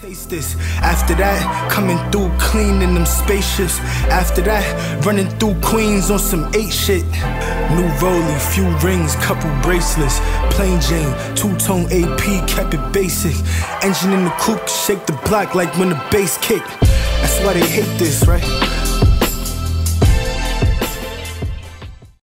Taste this. After that, coming through clean in them spacious. After that, running through Queens on some eight shit. New Rollie, few rings, couple bracelets. Plain Jane, two tone AP, kept it basic. Engine in the coupe, shake the block like when the bass kick. That's why they hate this, right?